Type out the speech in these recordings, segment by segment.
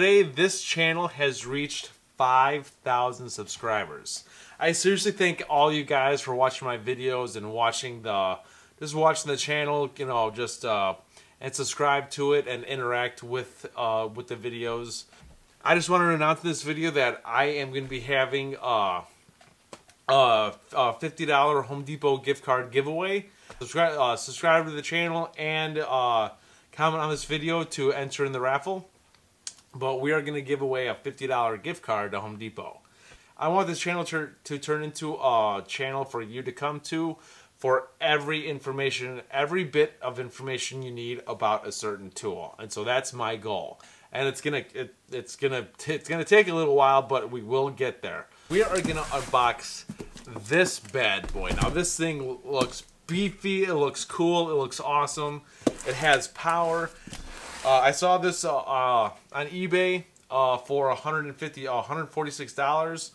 today this channel has reached 5,000 subscribers. I seriously thank all you guys for watching my videos and watching the, just watching the channel, you know, just, uh, and subscribe to it and interact with, uh, with the videos. I just want to announce in this video that I am going to be having, uh, a $50 Home Depot gift card giveaway. Subscribe, uh, subscribe to the channel and uh, comment on this video to enter in the raffle. But we are going to give away a $50 gift card to Home Depot. I want this channel to, to turn into a channel for you to come to for every information, every bit of information you need about a certain tool. And so that's my goal. And it's gonna it, it's gonna it's gonna take a little while, but we will get there. We are gonna unbox this bad boy. Now this thing looks beefy, it looks cool, it looks awesome. It has power. Uh, I saw this uh, uh, on eBay uh, for 150 146 dollars.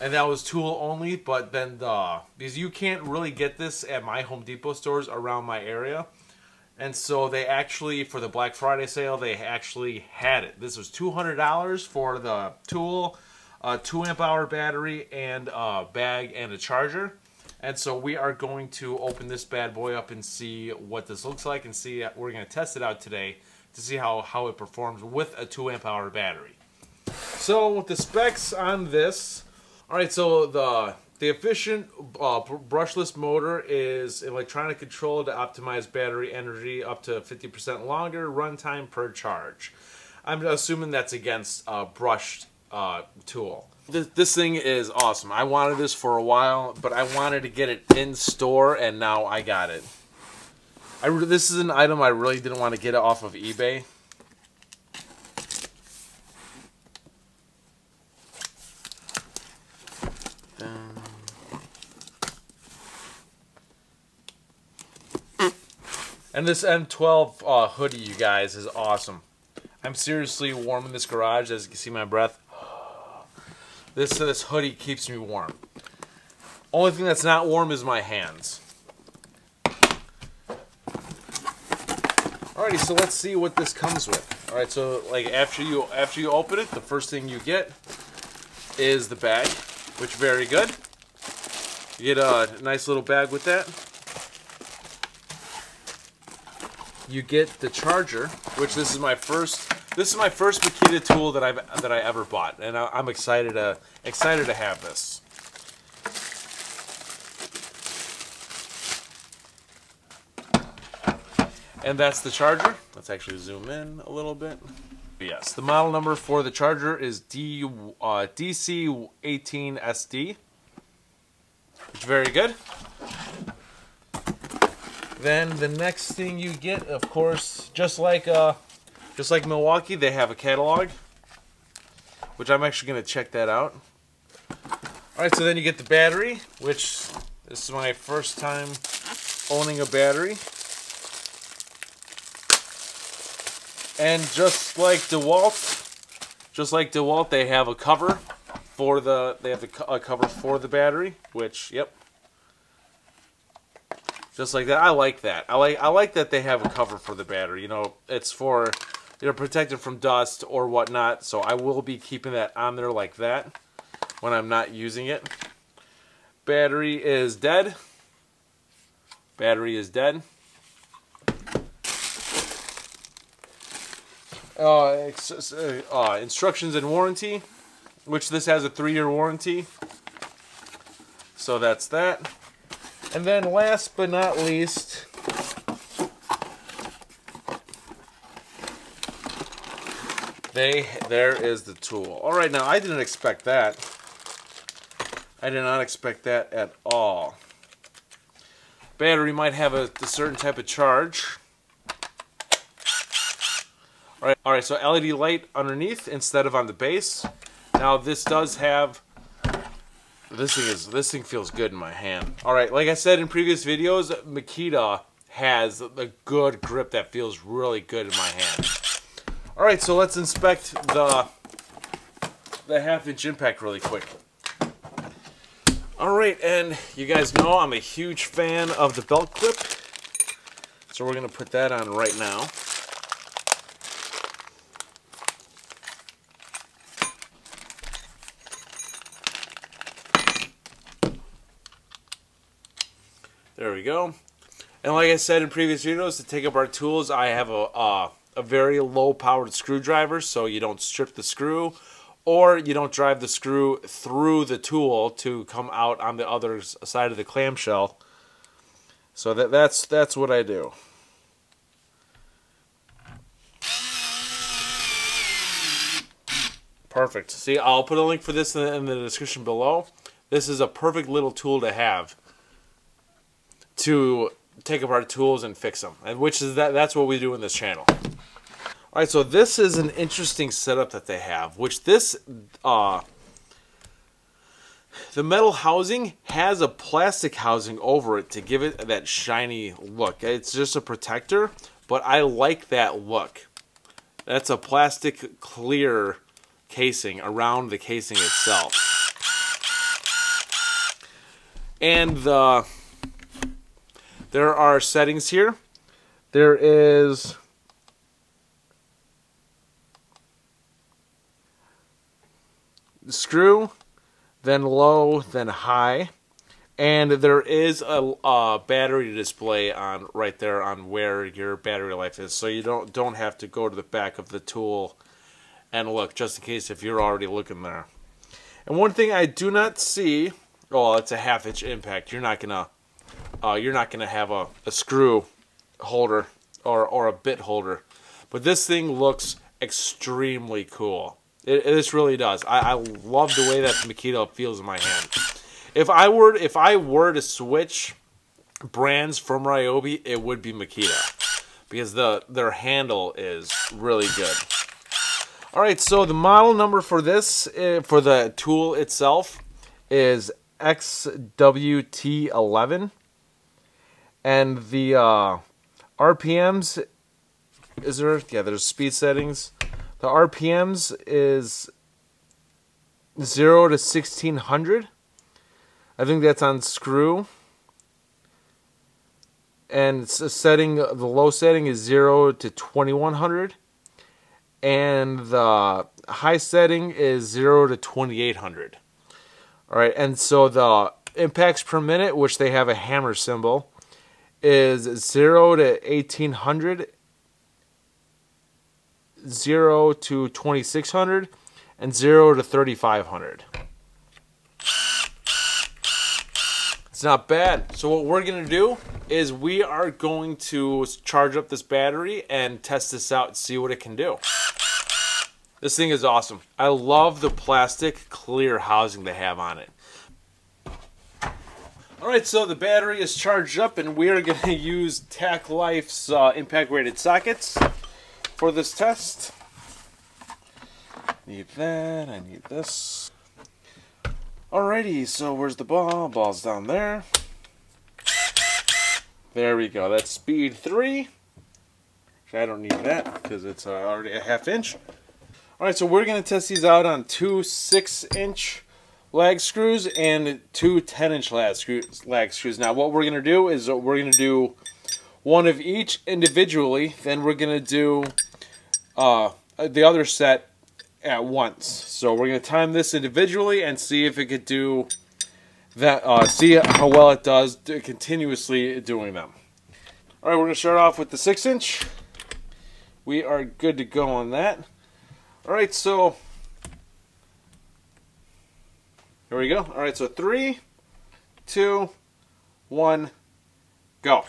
And that was tool only but then the because you can't really get this at my home depot stores around my area. And so they actually for the black friday sale they actually had it. This was $200 for the tool a 2 amp hour battery and a bag and a charger. And so we are going to open this bad boy up and see what this looks like and see we're going to test it out today to see how, how it performs with a 2 amp hour battery. So the specs on this, alright so the the efficient uh, brushless motor is electronic control to optimize battery energy up to 50% longer runtime per charge. I'm assuming that's against a brushed uh, tool. This, this thing is awesome. I wanted this for a while, but I wanted to get it in store, and now I got it. I, this is an item I really didn't want to get off of eBay. And this M12 uh, hoodie, you guys, is awesome. I'm seriously warm in this garage, as you can see my breath. This, this hoodie keeps me warm. Only thing that's not warm is my hands. Alrighty, so let's see what this comes with. Alright, so like after you after you open it, the first thing you get is the bag, which very good. You get a nice little bag with that. You get the charger, which this is my first this is my first Makita tool that I've that I ever bought, and I, am excited to excited to have this. And that's the charger. Let's actually zoom in a little bit. Yes, the model number for the charger is D, uh, DC18SD. Which very good. Then the next thing you get, of course, just like uh, just like Milwaukee, they have a catalog, which I'm actually going to check that out. Alright, so then you get the battery, which this is my first time owning a battery. And just like DeWalt, just like DeWalt, they have a cover for the they have a cover for the battery, which yep. Just like that. I like that. I like I like that they have a cover for the battery. You know, it's for you know protected from dust or whatnot. So I will be keeping that on there like that when I'm not using it. Battery is dead. Battery is dead. Uh, uh, instructions and warranty, which this has a three-year warranty. So that's that. And then last but not least, they there is the tool. All right, now I didn't expect that. I did not expect that at all. Battery might have a, a certain type of charge. All right, all right, so LED light underneath instead of on the base. Now this does have, this thing is, this thing feels good in my hand. All right, like I said in previous videos, Makita has a good grip that feels really good in my hand. All right, so let's inspect the, the half inch impact really quick. All right, and you guys know I'm a huge fan of the belt clip. So we're gonna put that on right now. Go. And like I said in previous videos, to take up our tools, I have a, a very low-powered screwdriver, so you don't strip the screw, or you don't drive the screw through the tool to come out on the other side of the clamshell. So that, that's, that's what I do. Perfect. See, I'll put a link for this in the, in the, description below. This is a perfect little tool to have to take apart tools and fix them, and which is that that's what we do in this channel. All right, so this is an interesting setup that they have, which this uh, the metal housing has a plastic housing over it to give it that shiny look. It's just a protector, but I like that look. That's a plastic clear casing around the casing itself. And the there are settings here. There is screw, then low, then high. And there is a, a, battery display on right there on where your battery life is, so you don't don't have to go to the back of the tool and look, just in case if you're already looking there. And one thing I do not see, oh, it's a half inch impact. You're not gonna, uh, you're not gonna have a, a screw holder or or a bit holder, but this thing looks extremely cool. It, this really does. I, I love the way that Makita feels in my hand. If I were if I were to switch brands from Ryobi, it would be Makita because the their handle is really good. All right, so the model number for this, uh, for the tool itself, is XWT11. And the uh, RPMs, is there, yeah, there's speed settings. The RPMs is 0 to 1600. I think that's on screw. And setting, the low setting is 0 to 2100 and the high setting is 0 to 2800. All right, and so the impacts per minute, which they have a hammer symbol, is 0 to 1800, 0 to 2600, and 0 to 3500. It's not bad. So what we're going to do is we are going to charge up this battery and test this out and see what it can do. This thing is awesome. I love the plastic clear housing they have on it. Alright, so the battery is charged up and we are going to use Tacklife's uh, impact rated sockets for this test. Need that, I need this. Alrighty, so where's the ball? Ball's down there. There we go, that's speed 3. I don't need that because it's uh, already a half inch. Alright, so we're going to test these out on two 6-inch lag screws and two 10-inch lag, screws, lag screws. Now, what we're going to do is we're going to do one of each individually. Then we're going to do uh, the other set at once. So we're going to time this individually and see if it could do that. Uh, see how well it does continuously doing them. Alright, we're going to start off with the 6-inch. We are good to go on that. Alright, so here we go. Alright, so three, two, one, go.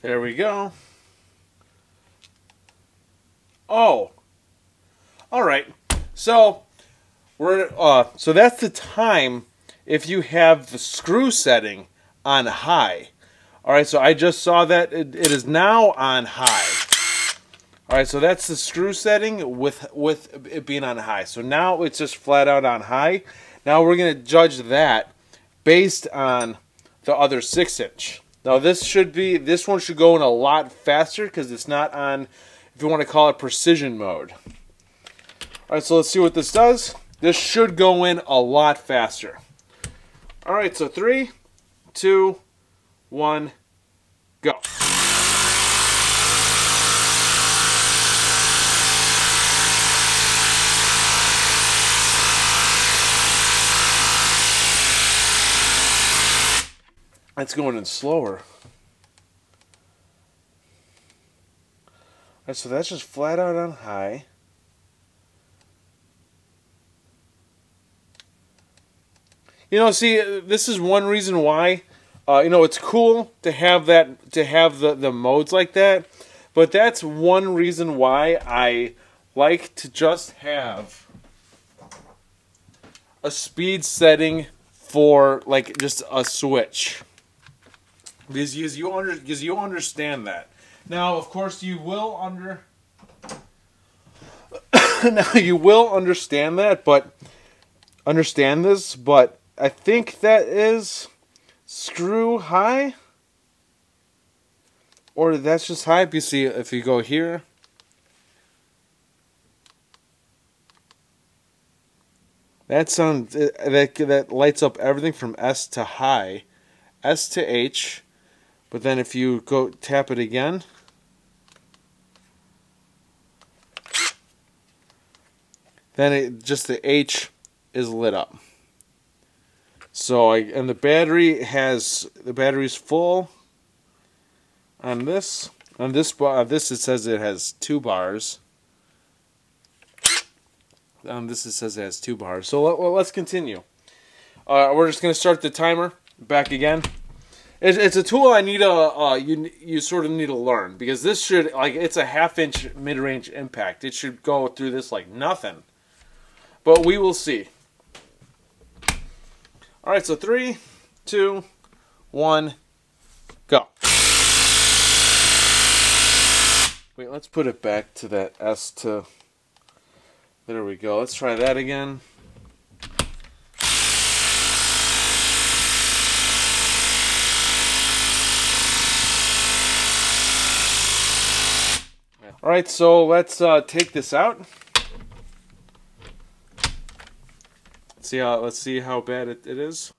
There we go. Oh. All right. So we're uh so that's the time if you have the screw setting on high. All right, so I just saw that it, it is now on high. All right, so that's the screw setting with with it being on high. So now it's just flat out on high. Now we're going to judge that based on the other 6 inch. Now this should be this one should go in a lot faster because it's not on if you want to call it precision mode. All right, so let's see what this does. This should go in a lot faster. All right, so three, two, one, go. It's going in slower. Alright, so that's just flat out on high. You know, see, this is one reason why, uh, you know, it's cool to have that, to have the, the modes like that, but that's one reason why I like to just have a speed setting for, like, just a switch. Because you, you, under, because you understand that. Now, of course, you will under... now, you will understand that, but... Understand this, but I think that is screw high. Or that's just high. You see, if you go here, that sounds that that lights up everything from S to high, S to H, but then if you go tap it again, then it just the H is lit up. So I and the battery has the battery's full on this. On this bar, this it says it has two bars. On this it says it has two bars. So let, well, let's continue. Uh, we're just gonna start the timer back again. It's, it's a tool I need to uh, you you sort of need to learn because this should like it's a half inch mid range impact. It should go through this like nothing. But we will see. All right, so three, two, one, go. Wait, let's put it back to that S to. There we go. Let's try that again. All right, so let's uh, take this out. see how let's see how bad it, it is.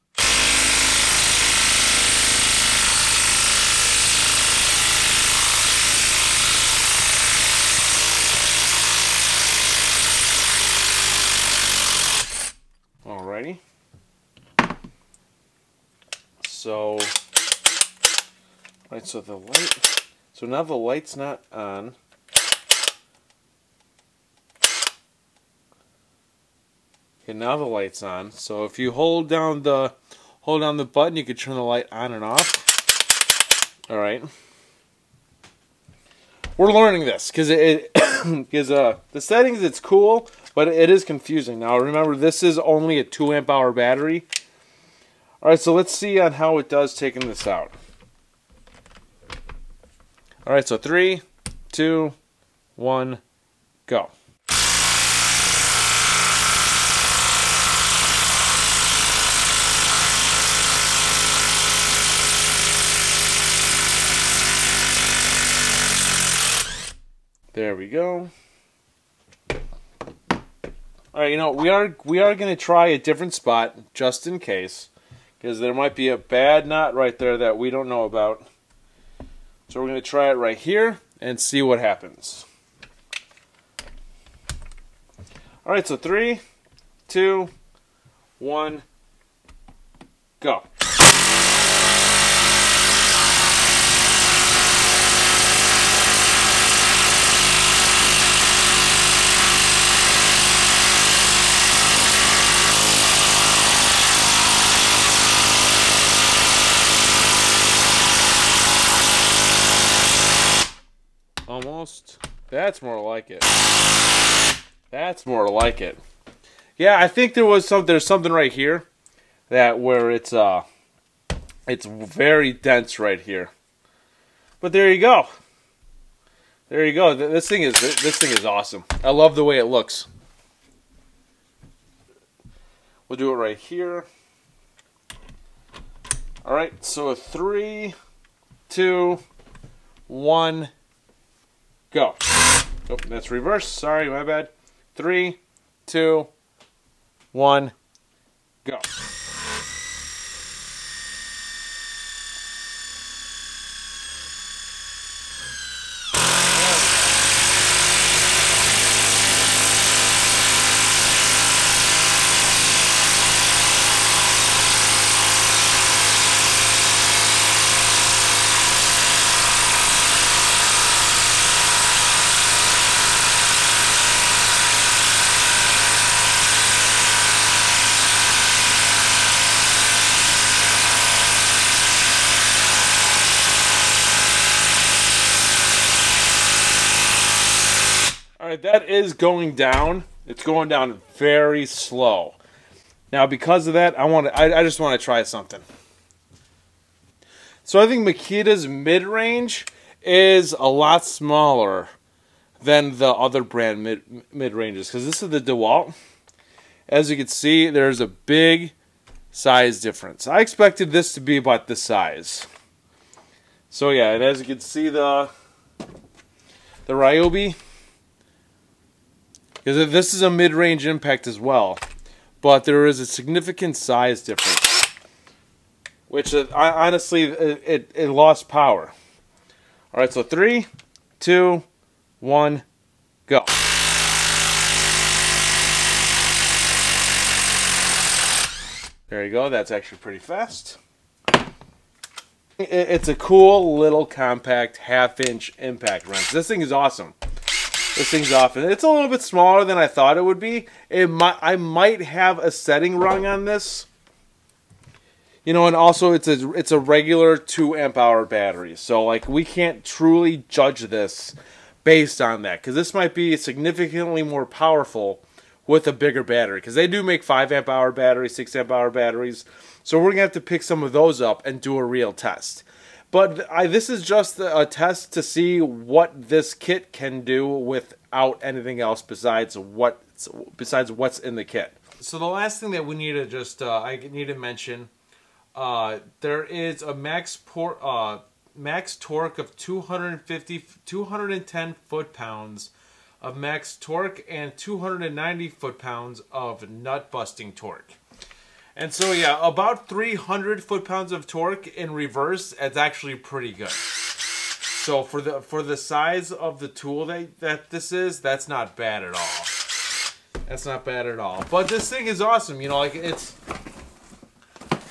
Alrighty. So, right. So the light. So now the light's not on. Okay, now the light's on. So if you hold down the hold down the button, you can turn the light on and off. All right. We're learning this because it because uh the settings it's cool, but it is confusing. Now remember, this is only a two amp hour battery. All right, so let's see on how it does taking this out. All right, so three, two, one, go. There we go. All right, you know, we are we are going to try a different spot just in case because there might be a bad knot right there that we don't know about. So we're going to try it right here and see what happens. All right, so three, two, one, go. That's more like it. That's more like it. Yeah, I think there was some. There's something right here that where it's uh, it's very dense right here. But there you go. there you go. This thing is this thing is awesome. I love the way it looks. We'll do it right here. All right, so three, two, one, go. Oh, that's reverse. Sorry, my bad. Three, two, one, go. That is going down. It's going down very slow. Now, because of that, I want to. I, I just want to try something. So I think Makita's mid range is a lot smaller than the other brand mid mid ranges because this is the Dewalt. As you can see, there's a big size difference. I expected this to be about this size. So yeah, and as you can see, the the Ryobi because this is a mid-range impact as well, but there is a significant size difference, which uh, I, honestly it, it, it lost power. All right, so three, two, one, go. There you go. That's actually pretty fast. It's a cool little compact half-inch impact wrench. This thing is awesome this thing's off. And it's a little bit smaller than I thought it would be. It might, I might have a setting rung on this. You know, and also it's a it's a regular two amp hour battery. So like we can't truly judge this based on that because this might be significantly more powerful with a bigger battery because they do make 5 amp hour batteries, 6 amp hour batteries. So we're to have to pick some of those up and do a real test. But I, this is just a test to see what this kit can do without anything else besides what besides what's in the kit. So the last thing that we need to just uh, I need to mention, uh, there is a max por uh, max torque of 250 210 foot pounds of max torque and 290 foot pounds of nut busting torque. And so yeah, about 300 foot-pounds of torque in reverse, it's actually pretty good. So for the for the size of the tool that, that this is, that's not bad at all. That's not bad at all. But this thing is awesome, you know, like it's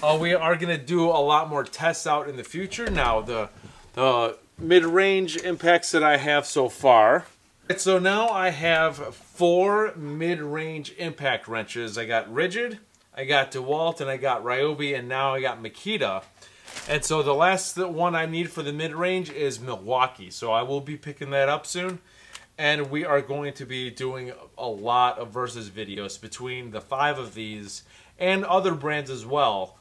uh, we are going to do a lot more tests out in the future. Now, the, the mid-range impacts that I have so far. So now I have four mid-range impact wrenches. I got Ridgid, I got DeWalt and I got Ryobi and now I got Makita. And so the last one I need for the mid-range is Milwaukee. So I will be picking that up soon. And we are going to be doing a lot of versus videos between the five of these and other brands as well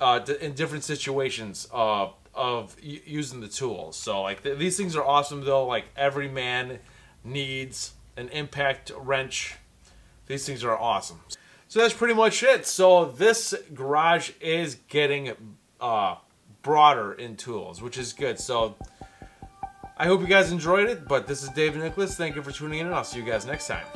uh, in different situations uh, of using the tools. So like th these things are awesome though. Like every man needs an impact wrench. These things are awesome. So that's pretty much it. So this garage is getting uh, broader in tools, which is good. So I hope you guys enjoyed it. But this is David Nicklas. Thank you for tuning in, and I'll see you guys next time.